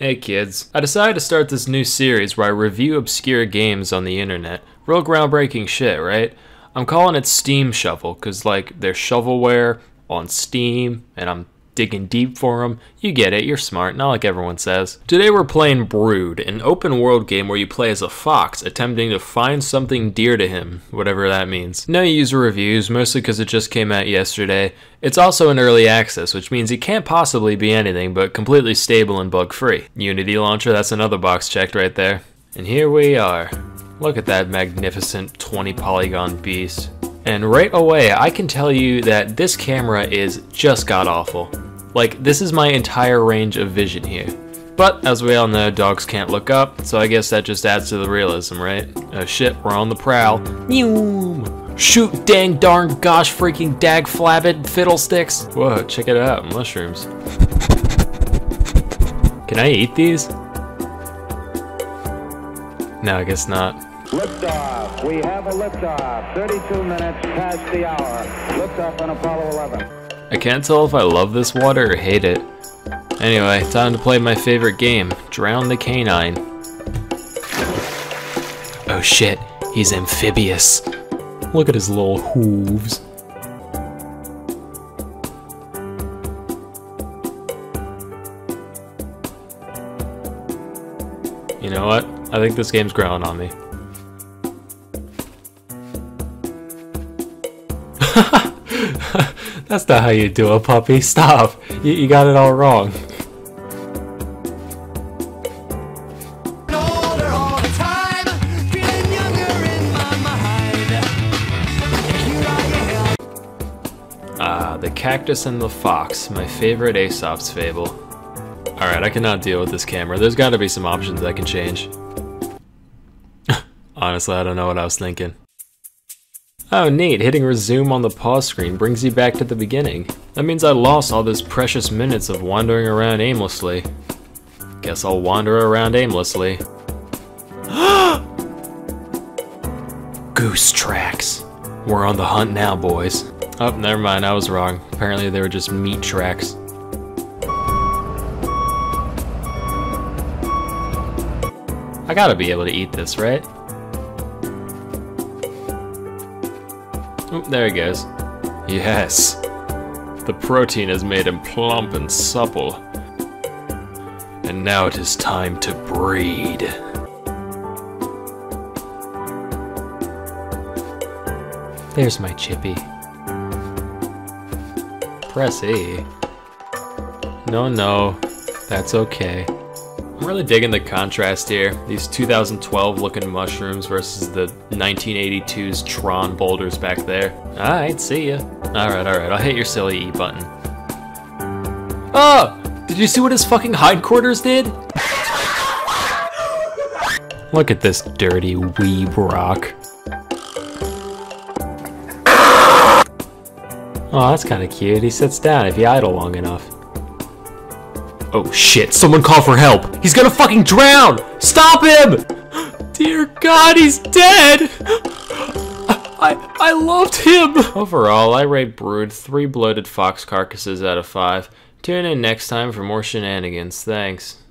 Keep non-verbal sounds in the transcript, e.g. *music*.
Hey kids. I decided to start this new series where I review obscure games on the internet. Real groundbreaking shit, right? I'm calling it Steam Shovel, cause like there's shovelware on Steam, and I'm digging deep for them. You get it, you're smart, not like everyone says. Today we're playing Brood, an open world game where you play as a fox attempting to find something dear to him, whatever that means. No user reviews, mostly because it just came out yesterday. It's also in early access, which means it can't possibly be anything but completely stable and bug free. Unity launcher, that's another box checked right there. And here we are. Look at that magnificent 20 polygon beast. And right away, I can tell you that this camera is just god awful. Like, this is my entire range of vision here. But, as we all know, dogs can't look up, so I guess that just adds to the realism, right? Oh shit, we're on the prowl. Shoot, dang darn gosh freaking dag flabbit fiddlesticks. Whoa, check it out, mushrooms. Can I eat these? No, I guess not. Liftoff. We have a liftoff. 32 minutes past the hour. Liftoff on Apollo 11. I can't tell if I love this water or hate it. Anyway, time to play my favorite game, Drown the Canine. Oh shit, he's amphibious. Look at his little hooves. You know what? I think this game's growing on me. That's not how you do a puppy. Stop. You, you got it all wrong. Ah, the cactus and the fox, my favorite Aesop's fable. Alright, I cannot deal with this camera. There's gotta be some options I can change. *laughs* Honestly, I don't know what I was thinking. Oh neat, hitting resume on the pause screen brings you back to the beginning. That means I lost all those precious minutes of wandering around aimlessly. Guess I'll wander around aimlessly. *gasps* Goose tracks. We're on the hunt now, boys. Oh, never mind, I was wrong. Apparently they were just meat tracks. I gotta be able to eat this, right? Oh, there he goes. Yes. The protein has made him plump and supple. And now it is time to breed. There's my chippy. Press E. No, no. That's okay. I'm really digging the contrast here. These 2012 looking mushrooms versus the 1982's Tron boulders back there. Alright, see ya. Alright, alright, I'll hit your silly E button. Oh! Did you see what his fucking hindquarters did? Look at this dirty weeb rock. Oh, that's kind of cute. He sits down if you idle long enough. Oh shit, someone call for help! He's gonna fucking drown! Stop him! *gasps* Dear God, he's dead! *gasps* I, I loved him! Overall, I rate Brood 3 bloated fox carcasses out of 5. Tune in next time for more shenanigans. Thanks.